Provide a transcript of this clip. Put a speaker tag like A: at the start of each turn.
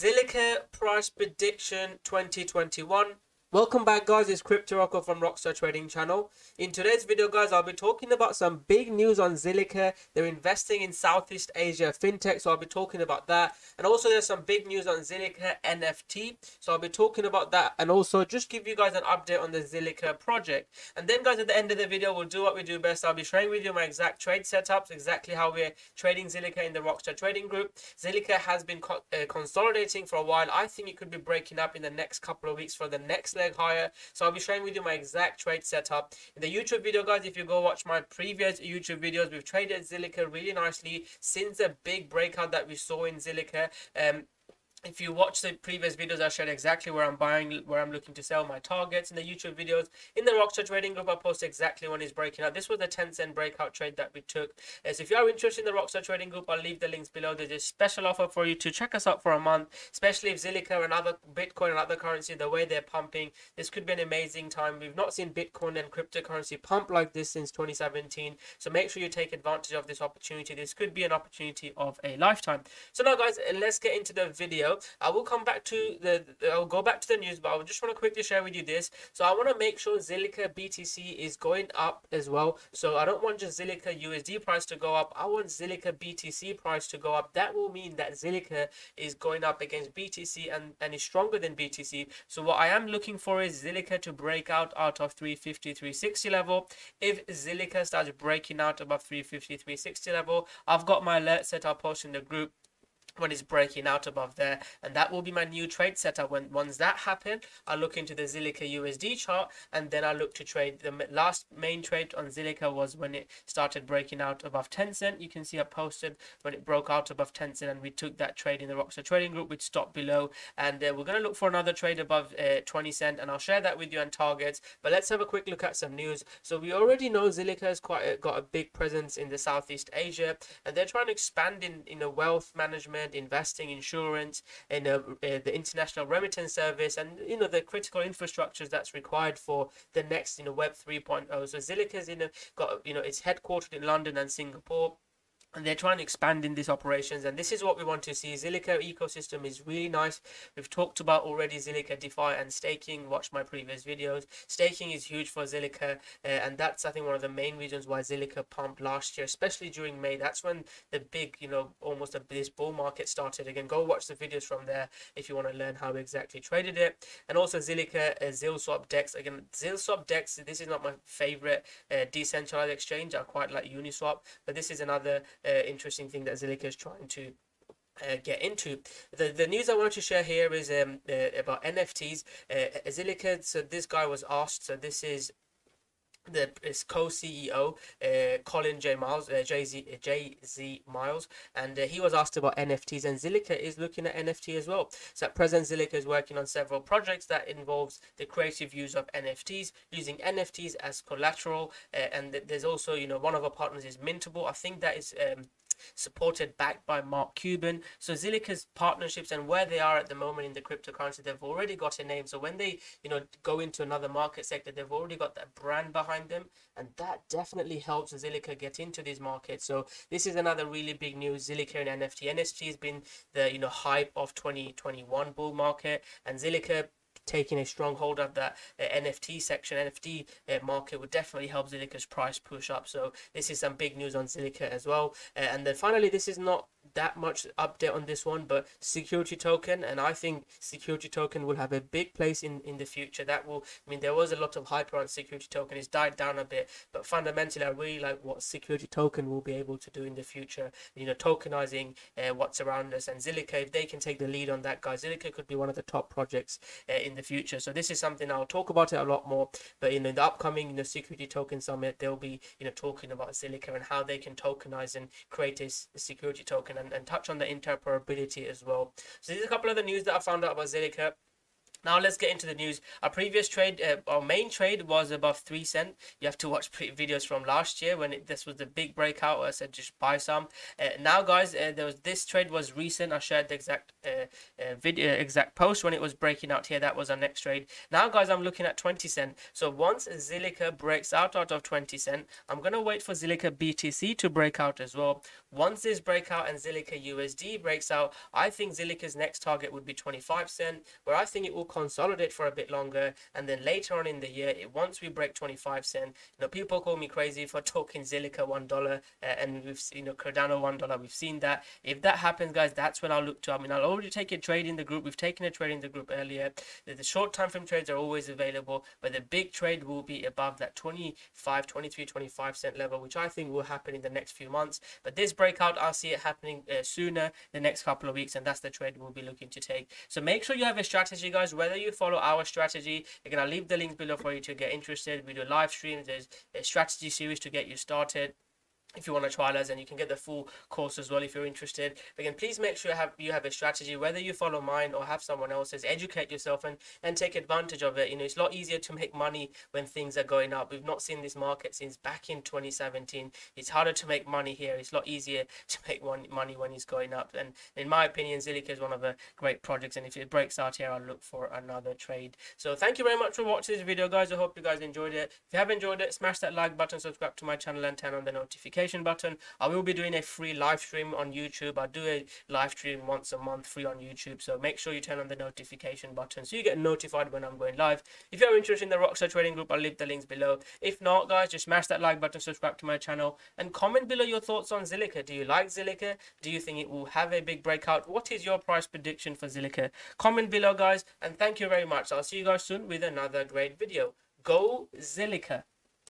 A: Zilliqa price prediction 2021. Welcome back guys, it's Crypto Rocko from Rockstar Trading Channel. In today's video guys, I'll be talking about some big news on Zilliqa. They're investing in Southeast Asia fintech, so I'll be talking about that. And also there's some big news on Zilliqa NFT, so I'll be talking about that. And also just give you guys an update on the Zilliqa project. And then guys, at the end of the video, we'll do what we do best. I'll be sharing with you my exact trade setups, exactly how we're trading Zilliqa in the Rockstar Trading Group. Zilliqa has been co uh, consolidating for a while. I think it could be breaking up in the next couple of weeks for the next leg higher. So I'll be sharing with you my exact trade setup. In the YouTube video, guys, if you go watch my previous YouTube videos, we've traded Zilliqa really nicely since the big breakout that we saw in Zilliqa. Um, if you watch the previous videos, I shared exactly where I'm buying, where I'm looking to sell my targets in the YouTube videos. In the Rockstar Trading Group, I post exactly when it's breaking out. This was the 10 cent breakout trade that we took. Uh, so if you are interested in the Rockstar Trading Group, I'll leave the links below. There's a special offer for you to check us out for a month, especially if Zilliqa and other Bitcoin and other currency, the way they're pumping, this could be an amazing time. We've not seen Bitcoin and cryptocurrency pump like this since 2017. So make sure you take advantage of this opportunity. This could be an opportunity of a lifetime. So now guys, let's get into the video. I will come back to the, I'll go back to the news, but I just want to quickly share with you this. So I want to make sure Zilliqa BTC is going up as well. So I don't want just Zilliqa USD price to go up. I want Zilliqa BTC price to go up. That will mean that Zilliqa is going up against BTC and, and is stronger than BTC. So what I am looking for is Zilliqa to break out out of 350, 360 level. If Zilliqa starts breaking out above 350, 360 level, I've got my alert set. I'll post in the group when it's breaking out above there. And that will be my new trade setup. When once that happen i'll look into the zilliqa usd chart and then i look to trade. The last main trade on zilliqa was when it started breaking out above 10 cent you can see i posted when it broke out above 10 cent and we took that trade in the rockstar trading group which stopped below. And uh, we're going to look for another trade above uh, 20 cent and i'll share that with you on targets. But let's have a quick look at some news. So we already know zilliqa has quite a, got a big presence in the southeast asia and they're trying to expand in in a wealth management investing, insurance, and uh, uh, the international remittance service, and you know the critical infrastructures that's required for the next you know Web 3.0. So Zilliqa's you know got you know it's headquartered in London and Singapore and they're trying to expand in these operations and this is what we want to see. Zilliqa ecosystem is really nice. We've talked about already zilliqa defi and staking. Watch my previous videos. Staking is huge for zilliqa uh, and that's i think one of the main reasons why zilliqa pumped last year especially during may. That's when the big you know almost a, this bull market started again. Go watch the videos from there if you want to learn how we exactly traded it. And also zilliqa uh, zilswap dex. Again zilswap dex this is not my favorite uh, decentralized exchange. I quite like uniswap but this is another uh, interesting thing that Zilliqa is trying to uh, get into. The the news I wanted to share here is um uh, about NFTs. Uh, so this guy was asked. So this is the is co-CEO uh, Colin J Miles, uh, Jay Z uh, Jay Z Miles, and uh, he was asked about NFTs, and Zilliqa is looking at NFT as well. So at present, Zilliqa is working on several projects that involves the creative use of NFTs, using NFTs as collateral, uh, and th there's also you know one of our partners is Mintable. I think that is um, supported backed by Mark Cuban. So Zilliqa's partnerships and where they are at the moment in the cryptocurrency, they've already got a name. So when they, you know, go into another market sector, they've already got that brand behind them. And that definitely helps Zilliqa get into these markets. So this is another really big news, Zilliqa and NFT. NFT has been the, you know, hype of 2021 bull market and Zilliqa taking a strong hold of that uh, NFT section, NFT uh, market would definitely help Zilliqa's price push up. So this is some big news on Zilliqa as well. Uh, and then finally, this is not that much update on this one but security token and i think security token will have a big place in in the future. That will i mean there was a lot of hype around security token. It's died down a bit but fundamentally i really like what security token will be able to do in the future. You know tokenizing uh, what's around us and zilliqa if they can take the lead on that guys zilliqa could be one of the top projects uh, in the future. So this is something i'll talk about it a lot more but in the upcoming you know security token summit they'll be you know talking about zilliqa and how they can tokenize and create a security token and, and touch on the interoperability as well. So these are a couple of the news that I found out about Zilliqa. Now let's get into the news. Our previous trade, uh, our main trade was above three cent. You have to watch videos from last year when it, this was the big breakout. I said just buy some. Uh, now, guys, uh, there was this trade was recent. I shared the exact uh, uh, video, exact post when it was breaking out here. That was our next trade. Now, guys, I'm looking at 20 cent. So once Zilliqa breaks out out of 20 cent, I'm gonna wait for Zilliqa BTC to break out as well. Once this breakout and Zilliqa USD breaks out, I think Zilliqa's next target would be 25 cent, where I think it will consolidate for a bit longer and then later on in the year it, once we break 25 cent you know people call me crazy for talking zilliqa one dollar uh, and we've seen you know cardano one dollar. We've seen that. If that happens guys that's when i'll look to i mean i'll already take a trade in the group. We've taken a trade in the group earlier. The, the short time frame trades are always available but the big trade will be above that 25 23 25 cent level which i think will happen in the next few months. But this breakout i'll see it happening uh, sooner the next couple of weeks and that's the trade we'll be looking to take. So make sure you have a strategy guys whether you follow our strategy again i'll leave the link below for you to get interested. We do live streams there's a strategy series to get you started if you want to trial us and you can get the full course as well if you're interested. Again please make sure you have you have a strategy whether you follow mine or have someone else's educate yourself and and take advantage of it. You know it's a lot easier to make money when things are going up. We've not seen this market since back in 2017 it's harder to make money here. It's a lot easier to make one money when it's going up. And in my opinion Zilliqa is one of the great projects. And if it breaks out here I'll look for another trade. So thank you very much for watching this video guys. I hope you guys enjoyed it. If you have enjoyed it smash that like button subscribe to my channel and turn on the notification notification button. I will be doing a free live stream on YouTube. I do a live stream once a month free on YouTube. So make sure you turn on the notification button so you get notified when I'm going live. If you're interested in the Rockstar Trading Group, I'll leave the links below. If not, guys, just smash that like button, subscribe to my channel, and comment below your thoughts on Zilliqa. Do you like Zilliqa? Do you think it will have a big breakout? What is your price prediction for Zilliqa? Comment below, guys, and thank you very much. I'll see you guys soon with another great video. Go Zilliqa!